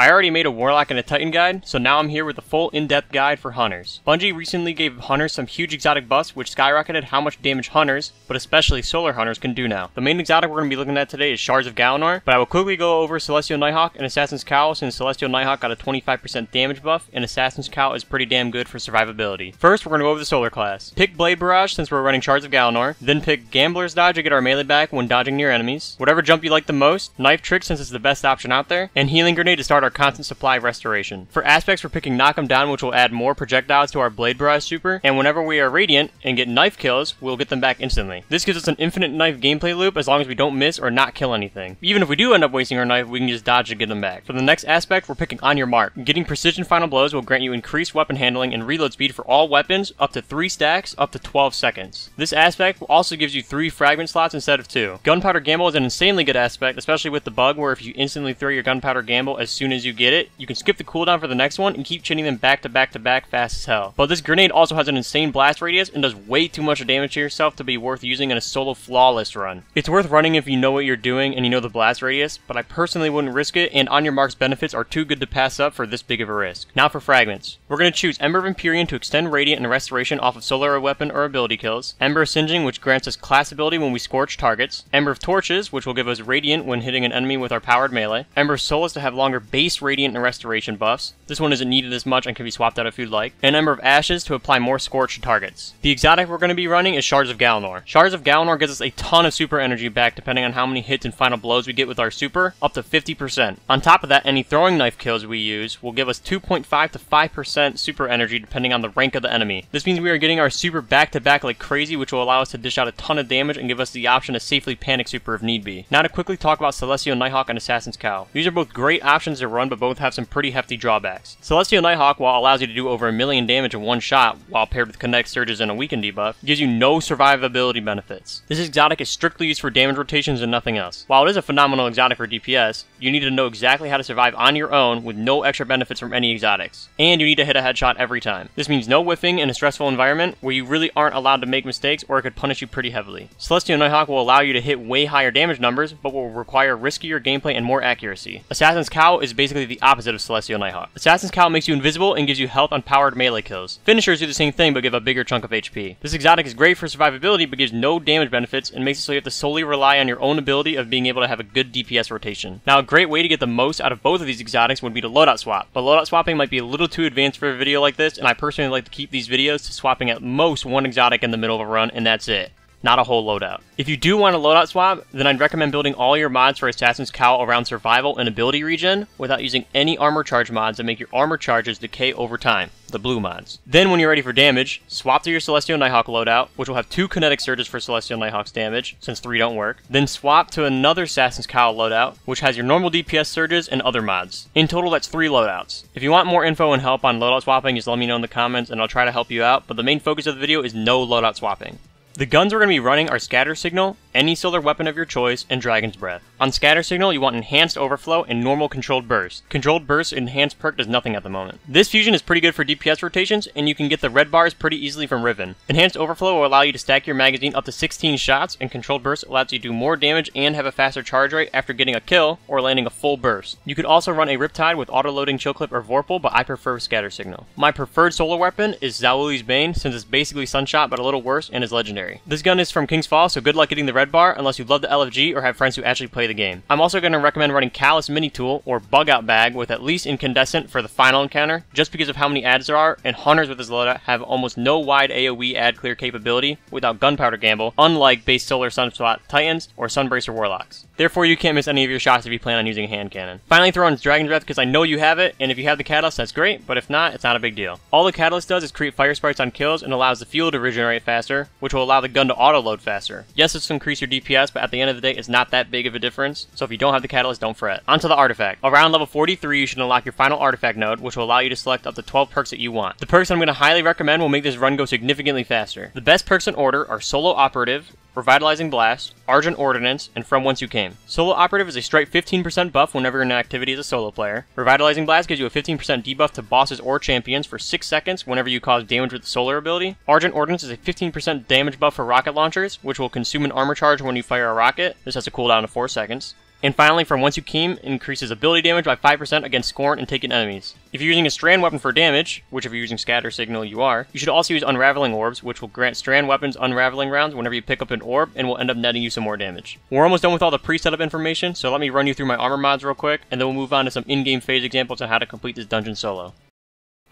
I already made a Warlock and a Titan guide, so now I'm here with a full in-depth guide for Hunters. Bungie recently gave Hunters some huge exotic buffs which skyrocketed how much damage Hunters, but especially Solar Hunters, can do now. The main exotic we're going to be looking at today is Shards of Galanor, but I will quickly go over Celestial Nighthawk and Assassin's Cowl since Celestial Nighthawk got a 25% damage buff, and Assassin's Cowl is pretty damn good for survivability. First, we're going to go over the Solar class. Pick Blade Barrage since we're running Shards of Galanor, then pick Gambler's Dodge to get our melee back when dodging near enemies, whatever jump you like the most, Knife Trick since it's the best option out there, and Healing Grenade to start our constant supply restoration. For aspects, we're picking Knock 'em Down, which will add more projectiles to our Blade Barrage super, and whenever we are Radiant and get knife kills, we'll get them back instantly. This gives us an infinite knife gameplay loop as long as we don't miss or not kill anything. Even if we do end up wasting our knife, we can just dodge to get them back. For the next aspect, we're picking On Your Mark. Getting precision final blows will grant you increased weapon handling and reload speed for all weapons, up to 3 stacks, up to 12 seconds. This aspect also gives you 3 fragment slots instead of 2. Gunpowder Gamble is an insanely good aspect, especially with the bug where if you instantly throw your Gunpowder Gamble as soon as you get it, you can skip the cooldown for the next one and keep chaining them back to back to back fast as hell. But this grenade also has an insane blast radius and does way too much damage to yourself to be worth using in a solo flawless run. It's worth running if you know what you're doing and you know the blast radius, but I personally wouldn't risk it and on your mark's benefits are too good to pass up for this big of a risk. Now for fragments. We're going to choose Ember of Empyrean to extend Radiant and Restoration off of solar weapon or ability kills, Ember of Singeing which grants us class ability when we scorch targets, Ember of Torches which will give us Radiant when hitting an enemy with our powered melee, Ember of Solace to have longer base Radiant and Restoration buffs, this one isn't needed as much and can be swapped out if you'd like, and Ember of Ashes to apply more scorch to targets. The exotic we're going to be running is Shards of Galanor. Shards of Galanor gives us a ton of super energy back depending on how many hits and final blows we get with our super, up to 50%. On top of that, any throwing knife kills we use will give us 2.5 to 5% super energy depending on the rank of the enemy. This means we are getting our super back to back like crazy which will allow us to dish out a ton of damage and give us the option to safely panic super if need be. Now to quickly talk about Celestial Nighthawk and Assassin's Cowl. These are both great options to run but both have some pretty hefty drawbacks. Celestial Nighthawk, while allows you to do over a million damage in one shot while paired with Kinetic Surges and a weaken debuff, gives you no survivability benefits. This exotic is strictly used for damage rotations and nothing else. While it is a phenomenal exotic for DPS, you need to know exactly how to survive on your own with no extra benefits from any exotics. And you need to hit a headshot every time. This means no whiffing in a stressful environment where you really aren't allowed to make mistakes or it could punish you pretty heavily. Celestial Nighthawk will allow you to hit way higher damage numbers, but will require riskier gameplay and more accuracy. Assassin's Cowl is basically the opposite of Celestial Nighthawk. Assassin's Cowl makes you invisible and gives you health on powered melee kills. Finishers do the same thing but give a bigger chunk of HP. This exotic is great for survivability but gives no damage benefits and makes it so you have to solely rely on your own ability of being able to have a good DPS rotation. Now a great way to get the most out of both of these exotics would be to loadout swap, but loadout swapping might be a little too advanced for a video like this and I personally like to keep these videos to swapping at most one exotic in the middle of a run and that's it not a whole loadout. If you do want a loadout swap, then I'd recommend building all your mods for Assassin's Cowl around survival and ability regen without using any armor charge mods that make your armor charges decay over time, the blue mods. Then when you're ready for damage, swap to your Celestial Nighthawk loadout, which will have two kinetic surges for Celestial Nighthawk's damage, since three don't work. Then swap to another Assassin's Cowl loadout, which has your normal DPS surges and other mods. In total, that's three loadouts. If you want more info and help on loadout swapping, just let me know in the comments and I'll try to help you out, but the main focus of the video is no loadout swapping. The guns we're going to be running are Scatter Signal, any solar weapon of your choice, and Dragon's Breath. On Scatter Signal, you want Enhanced Overflow and Normal Controlled Burst. Controlled Burst Enhanced perk does nothing at the moment. This fusion is pretty good for DPS rotations, and you can get the red bars pretty easily from Riven. Enhanced Overflow will allow you to stack your magazine up to 16 shots, and Controlled Burst allows you to do more damage and have a faster charge rate after getting a kill or landing a full burst. You could also run a Riptide with auto-loading Chill Clip or Vorpal, but I prefer Scatter Signal. My preferred solar weapon is Zaouli's Bane, since it's basically Sunshot but a little worse and is legendary. This gun is from King's Fall, so good luck getting the red bar unless you love the LFG or have friends who actually play the game. I'm also going to recommend running Calus Mini Tool or Bug Out Bag with at least Incandescent for the final encounter, just because of how many ads there are, and Hunters with this loadout have almost no wide AoE ad clear capability without Gunpowder Gamble, unlike base Solar Sunspot Titans or Sunbracer Warlocks. Therefore, you can't miss any of your shots if you plan on using a hand cannon. Finally, throw in Dragon's Breath because I know you have it, and if you have the Catalyst, that's great, but if not, it's not a big deal. All the Catalyst does is create fire sparks on kills and allows the fuel to regenerate faster, which will allow the gun to auto-load faster. Yes, this will increase your DPS, but at the end of the day, it's not that big of a difference, so if you don't have the Catalyst, don't fret. Onto the Artifact. Around level 43, you should unlock your final Artifact node, which will allow you to select up to 12 perks that you want. The perks I'm going to highly recommend will make this run go significantly faster. The best perks in order are Solo Operative, Revitalizing Blast, Argent Ordnance, and From Whence You Came. Solo Operative is a straight 15% buff whenever you're in an activity as a solo player. Revitalizing Blast gives you a 15% debuff to bosses or champions for 6 seconds whenever you cause damage with the solar ability. Argent Ordnance is a 15% damage buff for rocket launchers, which will consume an armor charge when you fire a rocket. This has a cooldown of 4 seconds. And finally, From Whence You Came, increases ability damage by 5% against scorn and taken enemies. If you're using a strand weapon for damage, which if you're using scatter signal you are, you should also use unraveling orbs, which will grant strand weapons unraveling rounds whenever you pick up an orb and will end up netting you some more damage. We're almost done with all the pre-setup information, so let me run you through my armor mods real quick, and then we'll move on to some in-game phase examples on how to complete this dungeon solo.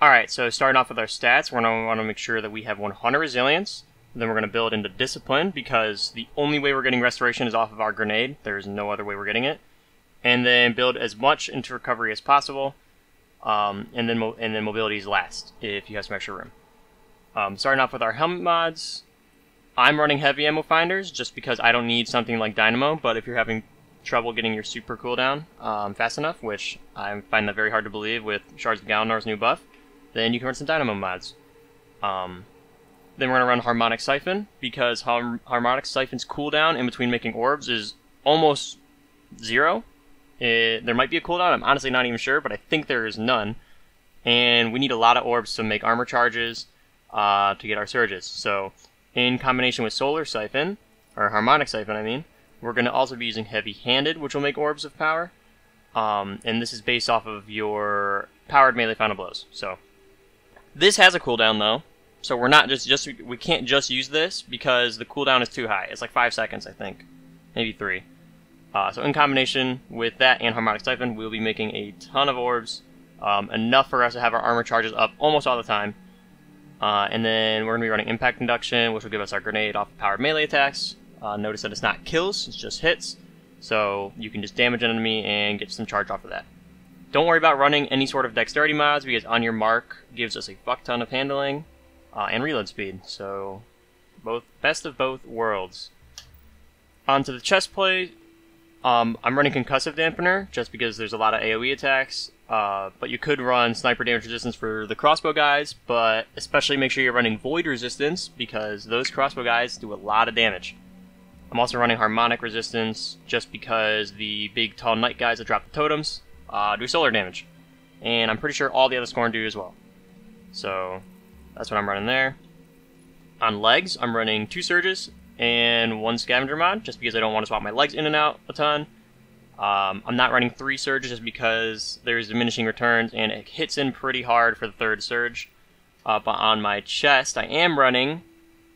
Alright, so starting off with our stats, we're going to want to make sure that we have 100 resilience, then we're going to build into discipline because the only way we're getting restoration is off of our grenade. There's no other way we're getting it and then build as much into recovery as possible, um, and then and then mobility is last if you have some extra room. Um, starting off with our helmet mods, I'm running heavy ammo finders just because I don't need something like dynamo. But if you're having trouble getting your super cooldown um, fast enough, which I find that very hard to believe with Shards of Galanor's new buff, then you can run some dynamo mods. Um, then we're gonna run harmonic siphon because harmonic siphon's cooldown in between making orbs is almost zero it, there might be a cooldown. I'm honestly not even sure, but I think there is none. And we need a lot of orbs to make armor charges uh, to get our surges. So, in combination with Solar Siphon, or Harmonic Siphon, I mean, we're going to also be using Heavy Handed, which will make orbs of power. Um, and this is based off of your powered melee final blows. So, this has a cooldown though. So we're not just just we can't just use this because the cooldown is too high. It's like five seconds, I think, maybe three. Uh, so in combination with that and Harmonic Siphon, we'll be making a ton of orbs, um, enough for us to have our armor charges up almost all the time. Uh, and then we're going to be running Impact Induction, which will give us our grenade off of powered melee attacks. Uh, notice that it's not kills, it's just hits. So you can just damage an enemy and get some charge off of that. Don't worry about running any sort of dexterity mods because on your mark gives us a fuck ton of handling uh, and reload speed. So both best of both worlds. Onto the chest play. um, I'm running Concussive Dampener just because there's a lot of AoE attacks, uh, but you could run Sniper Damage Resistance for the crossbow guys, but especially make sure you're running Void Resistance because those crossbow guys do a lot of damage. I'm also running Harmonic Resistance just because the big tall knight guys that drop the totems uh, do solar damage. And I'm pretty sure all the other Scorn do as well. So that's what I'm running there. On legs, I'm running two surges and one scavenger mod, just because I don't want to swap my legs in and out a ton. Um, I'm not running three surges just because there's diminishing returns and it hits in pretty hard for the third surge. Uh, but on my chest, I am running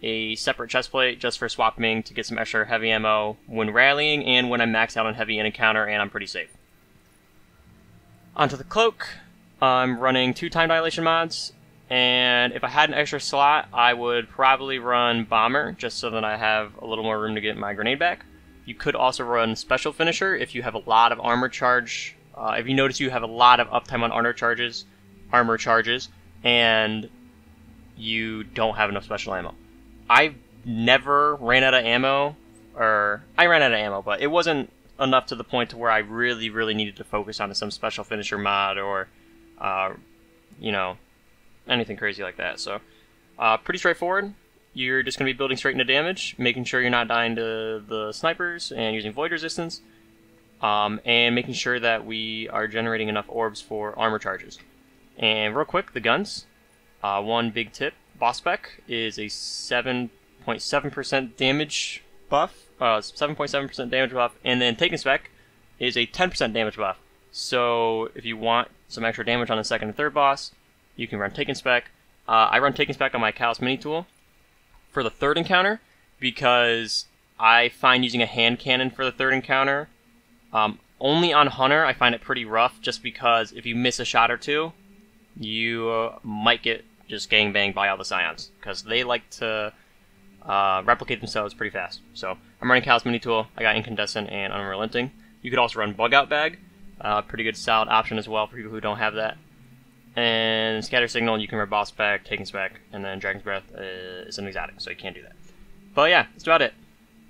a separate chest plate just for swapping to get some extra heavy ammo when rallying and when I'm maxed out on heavy in encounter and I'm pretty safe. Onto the cloak, I'm running two time dilation mods and if I had an extra slot, I would probably run Bomber, just so that I have a little more room to get my grenade back. You could also run Special Finisher if you have a lot of armor charge. Uh, if you notice you have a lot of uptime on armor charges, armor charges, and you don't have enough special ammo. I never ran out of ammo, or I ran out of ammo, but it wasn't enough to the point to where I really, really needed to focus on some special finisher mod or, uh, you know, anything crazy like that. So, uh, pretty straightforward. You're just going to be building straight into damage, making sure you're not dying to the snipers and using void resistance, um, and making sure that we are generating enough orbs for armor charges. And real quick, the guns. Uh, one big tip: boss spec is a 7.7% damage buff, uh, 7.7% damage buff, and then taken spec is a 10% damage buff. So if you want some extra damage on the second and third boss, you can run Taken Spec. Uh, I run Taken Spec on my Calus Mini Tool for the third encounter because I find using a hand cannon for the third encounter um, only on Hunter I find it pretty rough just because if you miss a shot or two, you uh, might get just gang banged by all the Scions because they like to uh, replicate themselves pretty fast. So I'm running Calus Mini Tool. I got Incandescent and Unrelenting. You could also run Bug Out Bag. Uh, pretty good solid option as well for people who don't have that. And Scatter Signal, you can run Boss Spec, Taken Spec, and then Dragon's Breath uh, is an exotic, so you can't do that. But yeah, that's about it.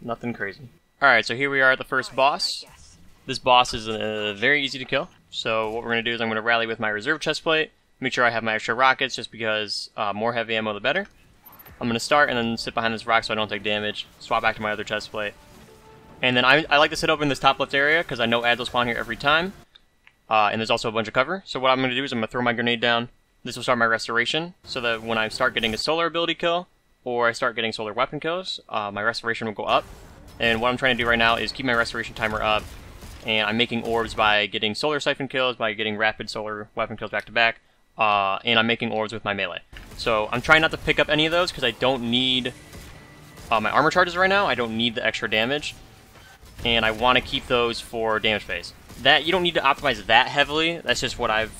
Nothing crazy. Alright, so here we are at the first boss. This boss is uh, very easy to kill. So what we're going to do is I'm going to rally with my reserve chest plate, make sure I have my extra rockets just because uh, more heavy ammo the better. I'm going to start and then sit behind this rock so I don't take damage, swap back to my other chest plate. And then I, I like to sit over in this top left area because I know ads will spawn here every time. Uh, and there's also a bunch of cover. So what I'm going to do is I'm going to throw my grenade down. This will start my restoration, so that when I start getting a solar ability kill, or I start getting solar weapon kills, uh, my restoration will go up. And what I'm trying to do right now is keep my restoration timer up and I'm making orbs by getting solar siphon kills, by getting rapid solar weapon kills back to back, uh, and I'm making orbs with my melee. So I'm trying not to pick up any of those because I don't need uh, my armor charges right now. I don't need the extra damage, and I want to keep those for damage phase. That you don't need to optimize that heavily. That's just what I've.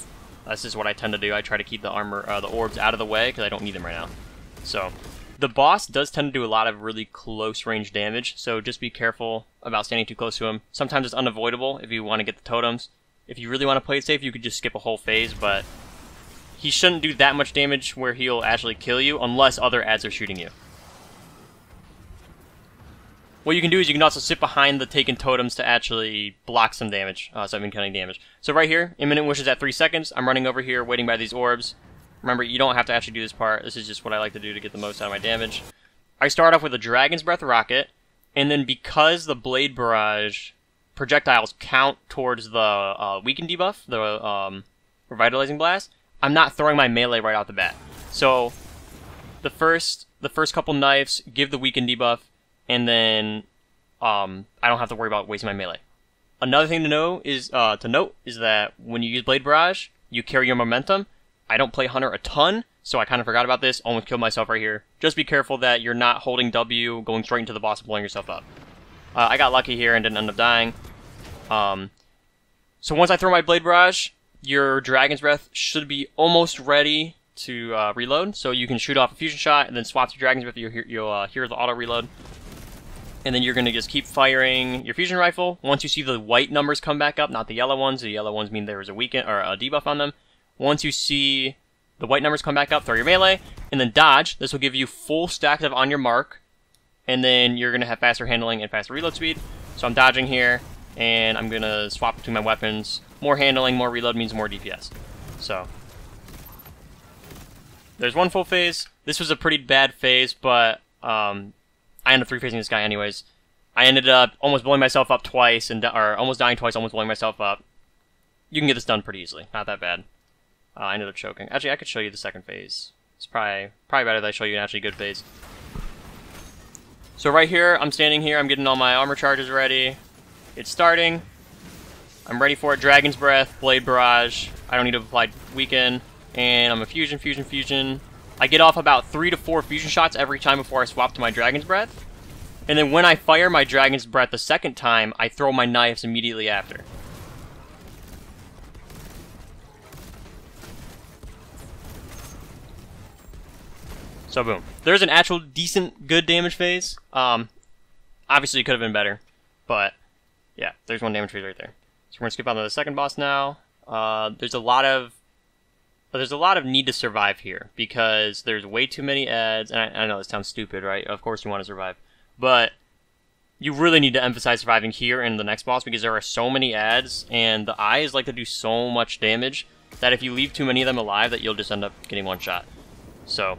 That's just what I tend to do. I try to keep the armor, uh, the orbs out of the way because I don't need them right now. So the boss does tend to do a lot of really close range damage, so just be careful about standing too close to him. Sometimes it's unavoidable if you want to get the totems. If you really want to play it safe, you could just skip a whole phase, but he shouldn't do that much damage where he'll actually kill you unless other ads are shooting you. What you can do is you can also sit behind the taken totems to actually block some damage, uh, some incoming damage. So right here, Imminent Wish is at 3 seconds. I'm running over here, waiting by these orbs. Remember, you don't have to actually do this part. This is just what I like to do to get the most out of my damage. I start off with a Dragon's Breath rocket, and then because the Blade Barrage projectiles count towards the uh, Weaken debuff, the um, Revitalizing Blast, I'm not throwing my melee right off the bat. So the first the first couple knives give the Weaken debuff, and then um, I don't have to worry about wasting my melee. Another thing to know is uh, to note is that when you use Blade Barrage, you carry your momentum, I don't play Hunter a ton, so I kind of forgot about this. Almost killed myself right here. Just be careful that you're not holding W, going straight into the boss and blowing yourself up. Uh, I got lucky here and didn't end up dying. Um, so once I throw my Blade Barrage, your Dragon's Breath should be almost ready to uh, reload. So you can shoot off a fusion shot and then swap to Dragon's Breath. You'll you'll, uh, hear the auto reload. And then you're going to just keep firing your fusion rifle. Once you see the white numbers come back up, not the yellow ones. The yellow ones mean there was a weaken or a debuff on them. Once you see the white numbers come back up, throw your melee, and then dodge. This will give you full stacks of on your mark, and then you're going to have faster handling and faster reload speed. So I'm dodging here, and I'm going to swap between my weapons. More handling, more reload means more DPS. So, there's one full phase. This was a pretty bad phase, but um, I ended up three-phasing this guy anyways. I ended up almost blowing myself up twice, and or almost dying twice, almost blowing myself up. You can get this done pretty easily. Not that bad. Uh, I ended up choking. Actually, I could show you the second phase. It's probably probably better that I show you an actually good phase. So right here, I'm standing here. I'm getting all my armor charges ready. It's starting. I'm ready for it. Dragon's Breath, Blade Barrage. I don't need to apply Weaken. And I'm a Fusion, Fusion, Fusion. I get off about three to four Fusion shots every time before I swap to my Dragon's Breath. And then when I fire my Dragon's Breath the second time, I throw my knives immediately after. So boom. There's an actual decent good damage phase. Um, obviously it could have been better, but yeah, there's one damage phase right there. So we're gonna skip on to the second boss now. Uh, there's a lot of there's a lot of need to survive here because there's way too many ads, and I, I know this sounds stupid, right? Of course you want to survive, but you really need to emphasize surviving here in the next boss because there are so many ads, and the eyes like to do so much damage that if you leave too many of them alive, that you'll just end up getting one shot. So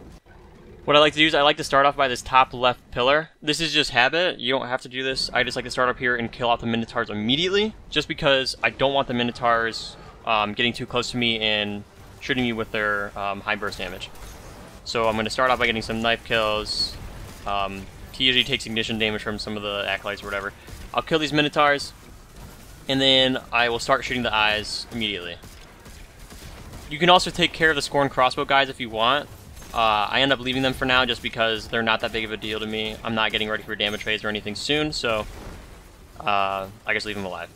what I like to do is I like to start off by this top left pillar. This is just habit. You don't have to do this. I just like to start up here and kill off the Minotaurs immediately, just because I don't want the Minotaurs um, getting too close to me and shooting me with their um, high burst damage. So I'm going to start off by getting some knife kills. Um, he usually takes ignition damage from some of the acolytes or whatever. I'll kill these Minotaurs, and then I will start shooting the eyes immediately. You can also take care of the Scorn crossbow guys if you want. Uh, I end up leaving them for now just because they're not that big of a deal to me. I'm not getting ready for damage phase or anything soon, so uh, I just leave them alive.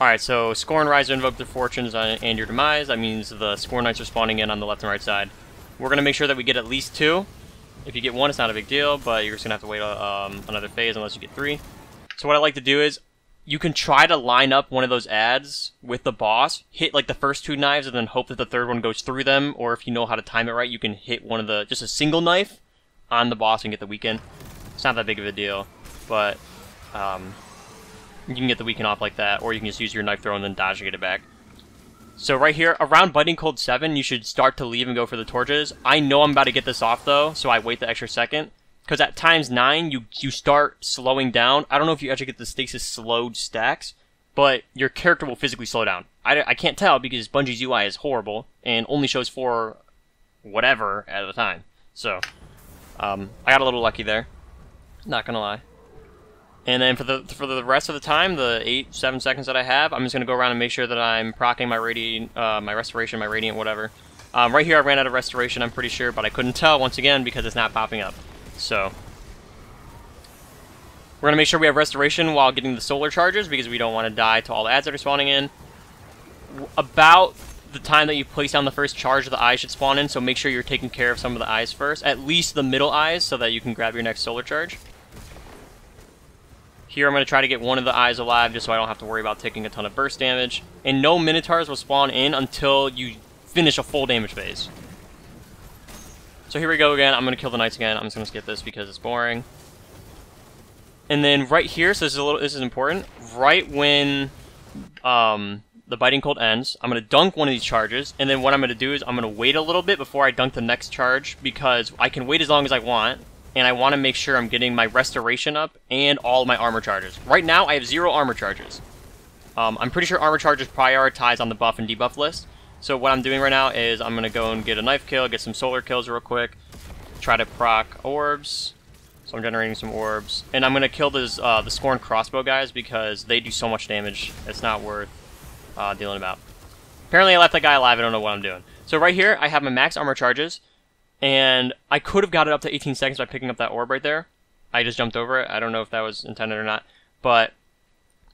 Alright, so Scorn Rise invoke their fortunes and your demise. That means the Scorn Knights are spawning in on the left and right side. We're going to make sure that we get at least two. If you get one, it's not a big deal, but you're just going to have to wait um, another phase unless you get three. So what I like to do is, you can try to line up one of those ads with the boss, hit like the first two knives, and then hope that the third one goes through them. Or if you know how to time it right, you can hit one of the just a single knife on the boss and get the weaken. It's not that big of a deal, but um, you can get the weaken off like that, or you can just use your knife throw and then dodge to get it back. So right here, around Biting Cold 7, you should start to leave and go for the torches. I know I'm about to get this off though, so I wait the extra second because at times nine you you start slowing down. I don't know if you actually get the stasis slowed stacks, but your character will physically slow down. I, I can't tell because Bungie's UI is horrible and only shows for whatever at a time. So um, I got a little lucky there. Not gonna lie. And then for the for the rest of the time, the eight seven seconds that I have, I'm just gonna go around and make sure that I'm procking my radiant, uh, my restoration, my radiant, whatever. Um, right here, I ran out of restoration. I'm pretty sure, but I couldn't tell once again because it's not popping up. So we're gonna make sure we have restoration while getting the solar charges because we don't want to die to all the ads that are spawning in. About the time that you place down the first charge, the eyes should spawn in. So make sure you're taking care of some of the eyes first, at least the middle eyes, so that you can grab your next solar charge. Here I'm going to try to get one of the eyes alive just so I don't have to worry about taking a ton of burst damage. And no Minotaurs will spawn in until you finish a full damage phase. So here we go again. I'm going to kill the Knights again. I'm just going to skip this because it's boring. And then right here, so this is a little, this is important. Right when um, the Biting Cold ends, I'm going to dunk one of these charges. And then what I'm going to do is I'm going to wait a little bit before I dunk the next charge because I can wait as long as I want and I want to make sure I'm getting my restoration up and all my armor charges. Right now, I have zero armor charges. Um, I'm pretty sure armor charges prioritize on the buff and debuff list. So what I'm doing right now is I'm going to go and get a knife kill, get some solar kills real quick, try to proc orbs. So I'm generating some orbs. And I'm going to kill this, uh, the Scorn crossbow guys because they do so much damage. It's not worth uh, dealing about. Apparently I left that guy alive. I don't know what I'm doing. So right here, I have my max armor charges. And I could have got it up to 18 seconds by picking up that orb right there. I just jumped over it. I don't know if that was intended or not. But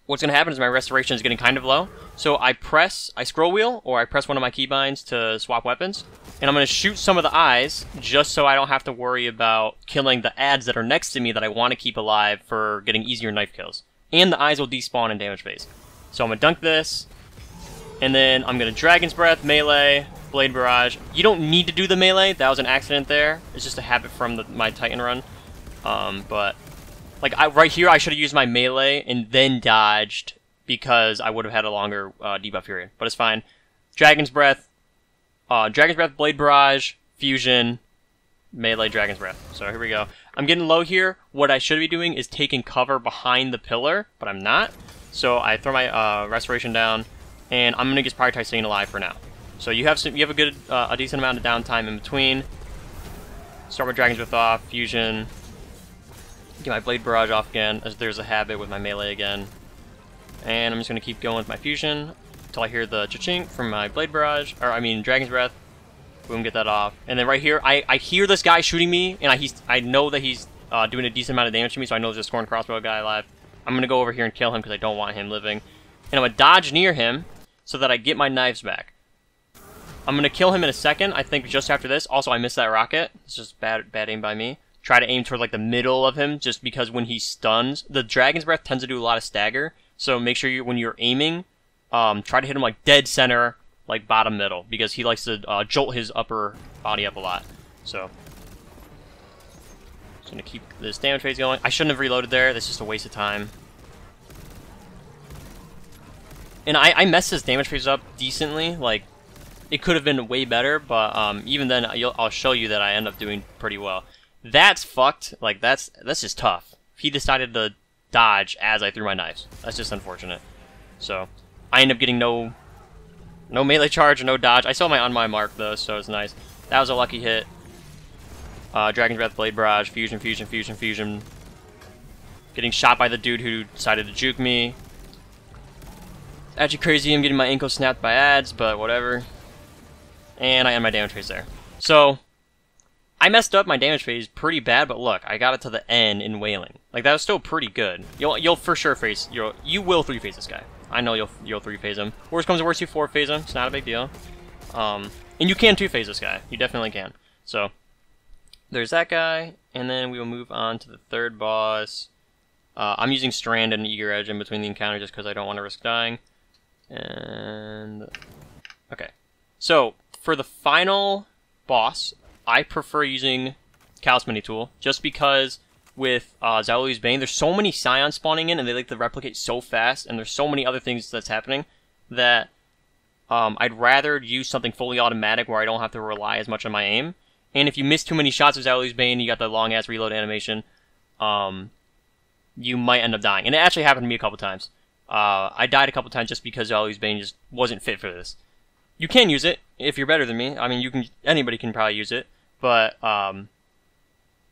what's going to happen is my restoration is getting kind of low. So I press, I scroll wheel, or I press one of my keybinds to swap weapons. And I'm going to shoot some of the eyes, just so I don't have to worry about killing the ads that are next to me that I want to keep alive for getting easier knife kills. And the eyes will despawn in damage phase. So I'm going to dunk this, and then I'm going to Dragon's Breath, melee, Blade Barrage. You don't need to do the melee. That was an accident there. It's just a habit from the, my Titan run. Um, but, like, I, right here, I should have used my melee and then dodged because I would have had a longer uh, debuff period. But it's fine. Dragon's Breath, uh, Dragon's Breath, Blade Barrage, Fusion, melee, Dragon's Breath. So here we go. I'm getting low here. What I should be doing is taking cover behind the pillar, but I'm not. So I throw my uh, Restoration down, and I'm going to get prioritize staying alive for now. So you have some, you have a good, uh, a decent amount of downtime in between. Start my Dragon's Breath off, Fusion. Get my Blade Barrage off again, as there's a habit with my melee again. And I'm just going to keep going with my Fusion until I hear the cha-chink from my Blade Barrage, or I mean Dragon's Breath. Boom, get that off. And then right here, I, I hear this guy shooting me, and I, he's, I know that he's uh, doing a decent amount of damage to me, so I know there's a Scorn Crossbow guy alive. I'm going to go over here and kill him because I don't want him living. And I'm going to dodge near him so that I get my knives back. I'm to kill him in a second, I think just after this. Also, I missed that rocket. It's just bad, bad aim by me. Try to aim toward like the middle of him, just because when he stuns, the Dragon's Breath tends to do a lot of stagger. So make sure you, when you're aiming, um, try to hit him like dead center, like bottom middle, because he likes to uh, jolt his upper body up a lot. So, just gonna keep this damage phase going. I shouldn't have reloaded there. That's just a waste of time. And I, I messed his damage phase up decently, like it could have been way better, but um, even then, I'll show you that I end up doing pretty well. That's fucked. Like, that's that's just tough. He decided to dodge as I threw my knives. That's just unfortunate. So, I end up getting no no melee charge or no dodge. I saw my on my mark, though, so it's nice. That was a lucky hit. Uh, Breath, Blade Barrage, Fusion, Fusion, Fusion, Fusion. Getting shot by the dude who decided to juke me. Actually crazy I'm getting my ankle snapped by ads, but whatever. And I end my damage phase there. So, I messed up my damage phase pretty bad, but look, I got it to the end in Wailing. Like, that was still pretty good. You'll you'll for sure face, you'll, you will three-phase this guy. I know you'll you'll three-phase him. Worst comes to worst, you four-phase him. It's not a big deal. Um, and you can two-phase this guy. You definitely can. So, there's that guy, and then we will move on to the third boss. Uh, I'm using Strand and Eager Edge in between the encounter just because I don't want to risk dying. And... Okay. So, for the final boss, I prefer using Calus Mini Tool, just because with uh, Zaouli's Bane, there's so many Scions spawning in, and they like to replicate so fast, and there's so many other things that's happening, that um, I'd rather use something fully automatic where I don't have to rely as much on my aim. And if you miss too many shots with Zaouli's Bane, you got the long-ass reload animation, um, you might end up dying. And it actually happened to me a couple times. Uh, I died a couple times just because Zaouli's Bane just wasn't fit for this you can use it if you're better than me. I mean, you can anybody can probably use it, but um,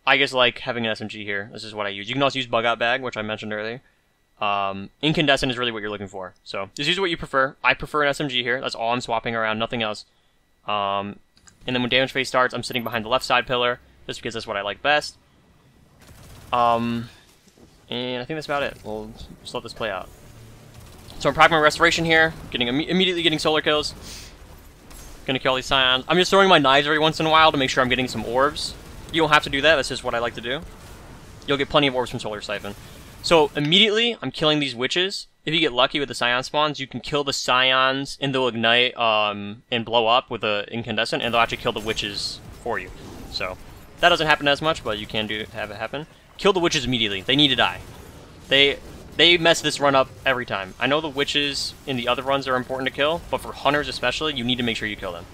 I guess like having an SMG here. This is what I use. You can also use Bug Out Bag, which I mentioned earlier. Um, incandescent is really what you're looking for. So just use what you prefer. I prefer an SMG here. That's all I'm swapping around, nothing else. Um, and then when damage phase starts, I'm sitting behind the left side pillar, just because that's what I like best. Um, and I think that's about it. We'll just let this play out. So I'm proccing my restoration here, getting Im immediately getting solar kills. Gonna kill these scions. I'm just throwing my knives every once in a while to make sure I'm getting some orbs. You don't have to do that, that's just what I like to do. You'll get plenty of orbs from Solar Siphon. So immediately, I'm killing these witches. If you get lucky with the Scion spawns, you can kill the Scions and they'll ignite um, and blow up with the incandescent, and they'll actually kill the witches for you. So that doesn't happen as much, but you can do have it happen. Kill the witches immediately. They need to die. They they mess this run up every time. I know the witches in the other runs are important to kill, but for hunters especially, you need to make sure you kill them.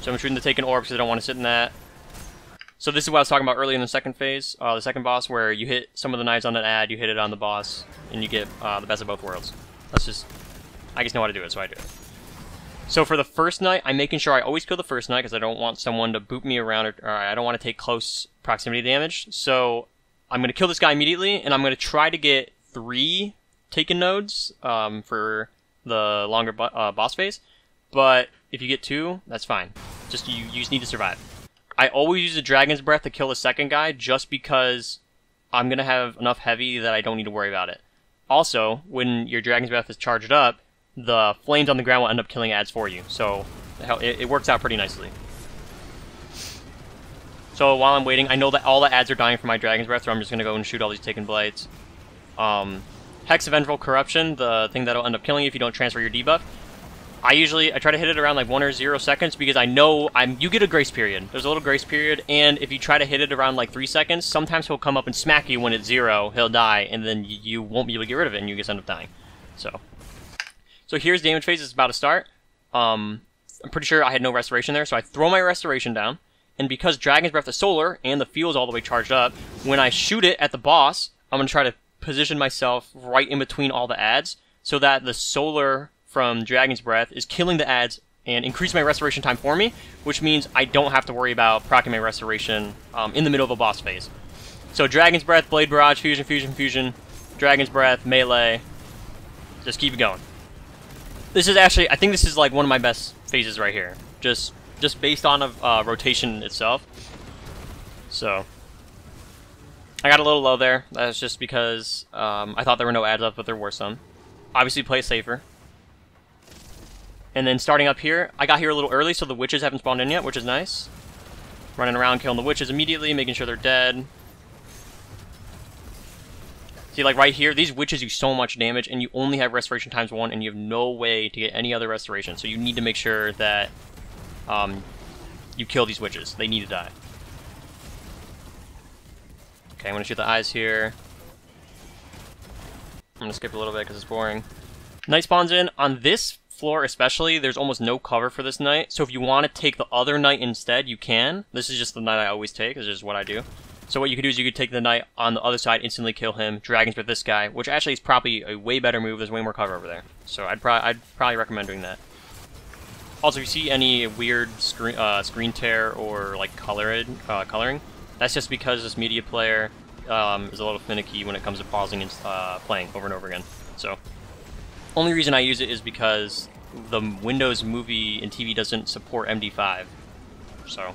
So I'm shooting the taken orb because I don't want to sit in that. So this is what I was talking about earlier in the second phase, uh, the second boss, where you hit some of the knives on that ad, you hit it on the boss, and you get uh, the best of both worlds. That's just, I just know how to do it, so I do it. So for the first knight, I'm making sure I always kill the first knight because I don't want someone to boot me around, or, or I don't want to take close proximity damage. So I'm going to kill this guy immediately, and I'm going to try to get three taken nodes um, for the longer bo uh, boss phase. But if you get two, that's fine. Just you, you just need to survive. I always use the Dragon's Breath to kill the second guy just because I'm going to have enough heavy that I don't need to worry about it. Also, when your Dragon's Breath is charged up, the flames on the ground will end up killing ads for you. So it, it works out pretty nicely. So while I'm waiting, I know that all the ads are dying from my Dragon's Breath, so I'm just going to go and shoot all these Taken Blades. Um, Hex of Vengeful Corruption, the thing that'll end up killing you if you don't transfer your debuff. I usually I try to hit it around like one or zero seconds because I know I'm you get a grace period. There's a little grace period, and if you try to hit it around like three seconds, sometimes he'll come up and smack you when it's zero. He'll die, and then you won't be able to get rid of it, and you just end up dying. So, so here's damage phase. It's about to start. Um, I'm pretty sure I had no restoration there, so I throw my restoration down, and because Dragon's Breath is solar and the field's all the way charged up, when I shoot it at the boss, I'm gonna try to position myself right in between all the ads so that the solar from Dragon's Breath is killing the ads and increase my restoration time for me, which means I don't have to worry about proccing my restoration um, in the middle of a boss phase. So Dragon's Breath, Blade Barrage, Fusion, Fusion, Fusion, Dragon's Breath, Melee, just keep it going. This is actually, I think this is like one of my best phases right here, just just based on a uh, rotation itself. So, I got a little low there. That's just because um, I thought there were no ads up, but there were some. Obviously, play safer. And then starting up here, I got here a little early, so the witches haven't spawned in yet, which is nice. Running around, killing the witches immediately, making sure they're dead. See, like right here, these witches do so much damage, and you only have restoration times one, and you have no way to get any other restoration. So you need to make sure that um, you kill these witches. They need to die. Okay, I'm to shoot the eyes here. I'm to skip a little bit because it's boring. Knight spawns in. On this floor especially, there's almost no cover for this knight. So if you want to take the other knight instead, you can. This is just the knight I always take. This is what I do. So what you could do is you could take the knight on the other side, instantly kill him, dragons with this guy, which actually is probably a way better move. There's way more cover over there. So I'd, pro I'd probably recommend doing that. Also, if you see any weird screen, uh, screen tear or like colored, uh, coloring, that's just because this media player um, is a little finicky when it comes to pausing and uh, playing over and over again. So only reason I use it is because the Windows Movie and TV doesn't support MD5. So,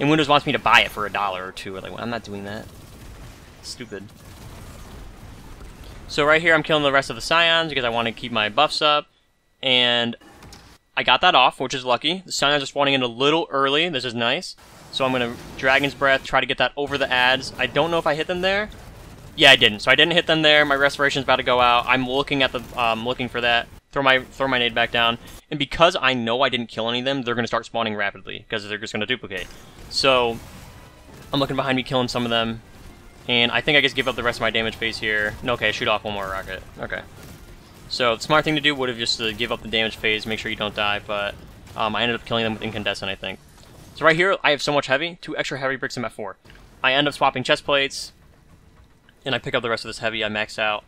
and Windows wants me to buy it for a dollar or two. Like, well, I'm not doing that. Stupid. So right here, I'm killing the rest of the Scions because I want to keep my buffs up. And I got that off, which is lucky. The Scions just spawning in a little early. This is nice. So I'm going to Dragon's Breath, try to get that over the ads. I don't know if I hit them there. Yeah, I didn't. So I didn't hit them there. My restoration's about to go out. I'm looking at the, um, looking for that. Throw my, throw my nade back down. And because I know I didn't kill any of them, they're going to start spawning rapidly because they're just going to duplicate. So I'm looking behind me, killing some of them. And I think I just give up the rest of my damage phase here. No, okay, shoot off one more rocket. Okay. So the smart thing to do would have just to give up the damage phase, make sure you don't die, but um, I ended up killing them with incandescent, I think. So right here, I have so much heavy, two extra heavy bricks in at four. I end up swapping chest plates, and I pick up the rest of this heavy, I max out.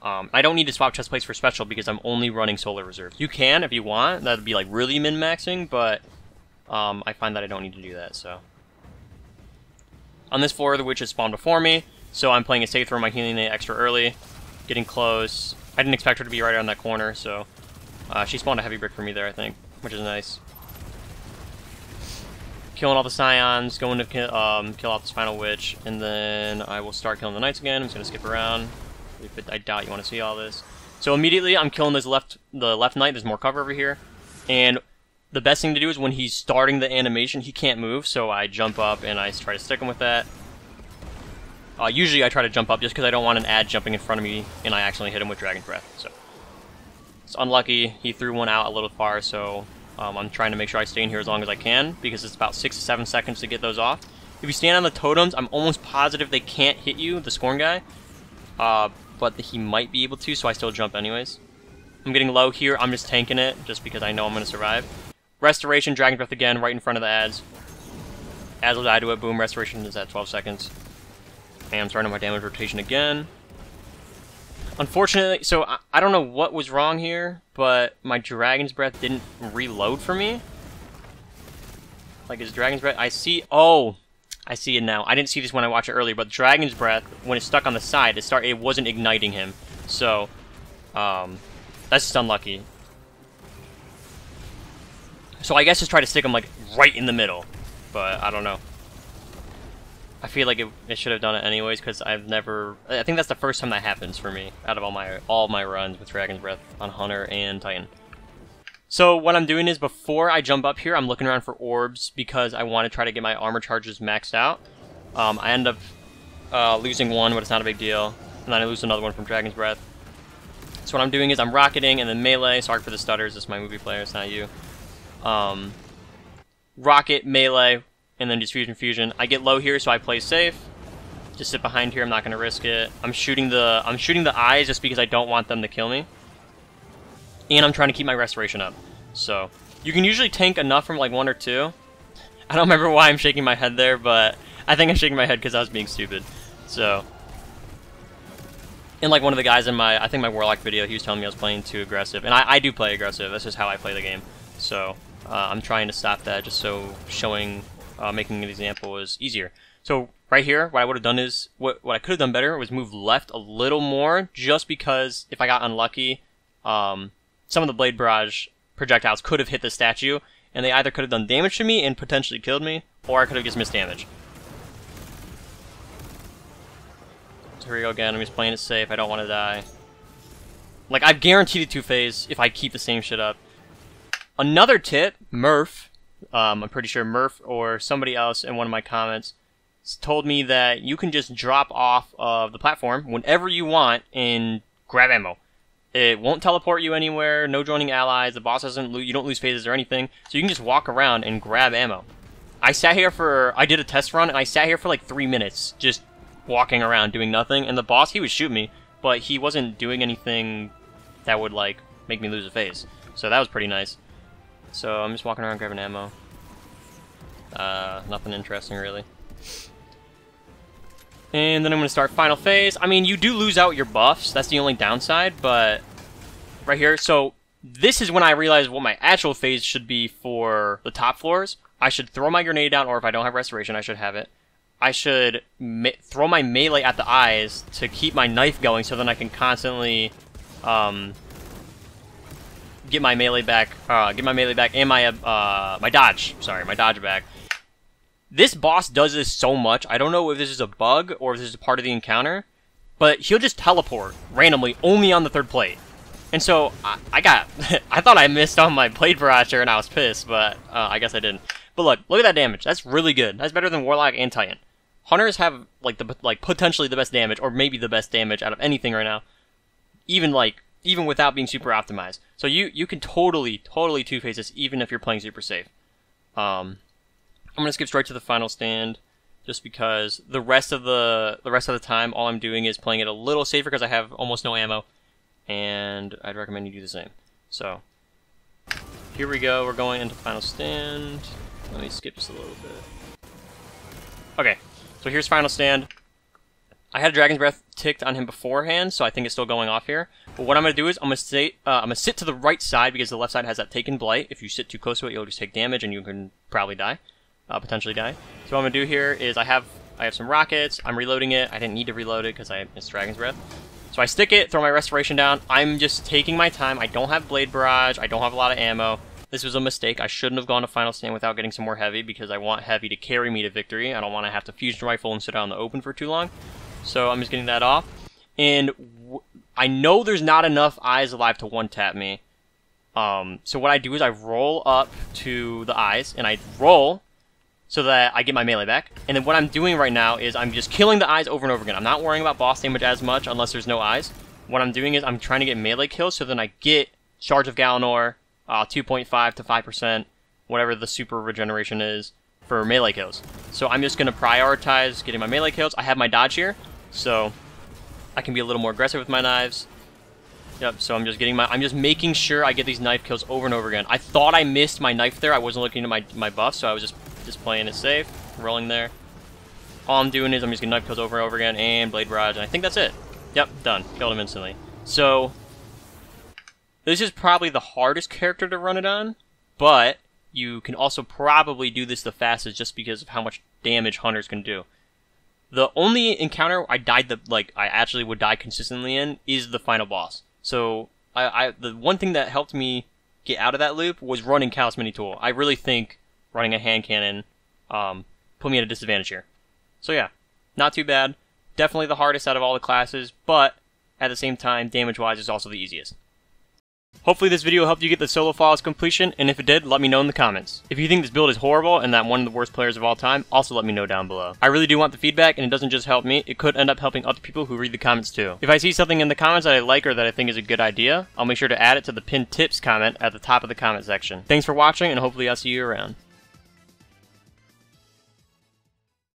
Um, I don't need to swap chest plates for special because I'm only running solar reserve. You can if you want, that'd be like really min-maxing, but um, I find that I don't need to do that, so. On this floor, the witch has spawned before me, so I'm playing a safe throw my healing it extra early, getting close. I didn't expect her to be right around that corner, so uh, she spawned a heavy brick for me there, I think, which is nice. Killing all the Scions, going to kill, um, kill off this final witch, and then I will start killing the knights again. I'm just gonna skip around. I doubt you want to see all this. So immediately I'm killing this left the left knight. There's more cover over here, and the best thing to do is when he's starting the animation, he can't move, so I jump up and I try to stick him with that. Uh, usually I try to jump up just because I don't want an ad jumping in front of me and I accidentally hit him with Dragon Breath. So It's unlucky. He threw one out a little far, so um, I'm trying to make sure I stay in here as long as I can because it's about 6 to 7 seconds to get those off. If you stand on the totems, I'm almost positive they can't hit you, the Scorn guy. Uh, but he might be able to, so I still jump anyways. I'm getting low here. I'm just tanking it just because I know I'm going to survive. Restoration, Dragon Breath again, right in front of the ads. Ads will die to it. Boom, Restoration is at 12 seconds. And I'm starting my damage rotation again. Unfortunately, so I, I don't know what was wrong here, but my Dragon's Breath didn't reload for me. Like, his Dragon's Breath, I see, oh, I see it now. I didn't see this when I watched it earlier, but Dragon's Breath, when it's stuck on the side, it start it wasn't igniting him. So, um, that's just unlucky. So I guess just try to stick him like right in the middle, but I don't know. I feel like it, it should have done it anyways because I've never. I think that's the first time that happens for me out of all my all my runs with Dragon's Breath on Hunter and Titan. So what I'm doing is before I jump up here, I'm looking around for orbs because I want to try to get my armor charges maxed out. Um, I end up uh, losing one, but it's not a big deal. And then I lose another one from Dragon's Breath. So what I'm doing is I'm rocketing and then melee. Sorry for the stutters, this is my movie player, it's not you um, rocket, melee, and then just fusion fusion. I get low here, so I play safe. Just sit behind here. I'm not gonna risk it. I'm shooting the I'm shooting the eyes just because I don't want them to kill me, and I'm trying to keep my restoration up. So you can usually tank enough from like one or two. I don't remember why I'm shaking my head there, but I think I'm shaking my head because I was being stupid. So. And like one of the guys in my, I think my Warlock video, he was telling me I was playing too aggressive. And I, I do play aggressive, that's just how I play the game. So, uh, I'm trying to stop that just so showing, uh, making an example is easier. So right here, what I would have done is, what, what I could have done better was move left a little more, just because if I got unlucky, um, some of the Blade Barrage projectiles could have hit the statue, and they either could have done damage to me and potentially killed me, or I could have just missed damage. So here we go again, I'm just playing it safe, I don't want to die. Like, I've guaranteed a two-phase if I keep the same shit up. Another tip, Murph, um, I'm pretty sure Murph or somebody else in one of my comments told me that you can just drop off of the platform whenever you want and grab ammo. It won't teleport you anywhere, no joining allies, the boss doesn't you don't lose phases or anything, so you can just walk around and grab ammo. I sat here for, I did a test run, and I sat here for like three minutes, just walking around doing nothing, and the boss, he would shoot me, but he wasn't doing anything that would like make me lose a phase. So that was pretty nice. So I'm just walking around grabbing ammo. Uh, nothing interesting really. And then I'm going to start final phase. I mean, you do lose out your buffs. That's the only downside, but right here. So this is when I realize what my actual phase should be for the top floors. I should throw my grenade down, or if I don't have restoration, I should have it. I should throw my melee at the eyes to keep my knife going so then I can constantly um, get my melee back, uh, get my melee back, and my, uh, my dodge, sorry, my dodge back. This boss does this so much, I don't know if this is a bug or if this is a part of the encounter, but he'll just teleport randomly only on the third plate. And so, I, I got, I thought I missed on my Blade Barrage and I was pissed, but uh, I guess I didn't. But look, look at that damage, that's really good. That's better than Warlock and Titan. Hunters have, like, the like potentially the best damage, or maybe the best damage out of anything right now. Even, like, even without being super optimized. So you you can totally totally two phase this even if you're playing super safe. Um, I'm gonna skip straight to the final stand just because the rest of the the rest of the time all I'm doing is playing it a little safer because I have almost no ammo, and I'd recommend you do the same. So here we go. We're going into final stand. Let me skip just a little bit. Okay, so here's final stand. I had a Dragon's Breath ticked on him beforehand, so I think it's still going off here. But what I'm going to do is I'm going to sit, uh, I'm going to sit to the right side because the left side has that Taken Blight. If you sit too close to it, you'll just take damage and you can probably die, uh, potentially die. So what I'm going to do here is I have I have some rockets. I'm reloading it. I didn't need to reload it because I missed Dragon's Breath. So I stick it, throw my Restoration down. I'm just taking my time. I don't have Blade Barrage. I don't have a lot of ammo. This was a mistake. I shouldn't have gone to Final Stand without getting some more Heavy because I want Heavy to carry me to victory. I don't want to have to Fusion Rifle and sit out in the open for too long. So I'm just getting that off. And I know there's not enough eyes alive to one-tap me. Um, so what I do is I roll up to the eyes, and I roll so that I get my melee back. And then what I'm doing right now is I'm just killing the eyes over and over again. I'm not worrying about boss damage as much unless there's no eyes. What I'm doing is I'm trying to get melee kills so then I get Shards of Galanor, uh, 2.5 to 5%, whatever the super regeneration is for melee kills. So I'm just going to prioritize getting my melee kills. I have my dodge here, so I can be a little more aggressive with my knives. Yep, so I'm just getting my, I'm just making sure I get these knife kills over and over again. I thought I missed my knife there. I wasn't looking at my, my buff, so I was just just playing it safe, rolling there. All I'm doing is I'm just getting knife kills over and over again, and Blade Barrage, and I think that's it. Yep, done. Killed him instantly. So, this is probably the hardest character to run it on, but you can also probably do this the fastest just because of how much damage hunters can do. The only encounter I died the like I actually would die consistently in is the final boss. So I, I the one thing that helped me get out of that loop was running Calus Mini Tool. I really think running a hand cannon um, put me at a disadvantage here. So yeah, not too bad. Definitely the hardest out of all the classes, but at the same time, damage-wise is also the easiest. Hopefully this video helped you get the solo flawless completion, and if it did, let me know in the comments. If you think this build is horrible and that I'm one of the worst players of all time, also let me know down below. I really do want the feedback, and it doesn't just help me, it could end up helping other people who read the comments too. If I see something in the comments that I like or that I think is a good idea, I'll make sure to add it to the pinned tips comment at the top of the comment section. Thanks for watching, and hopefully I'll see you around.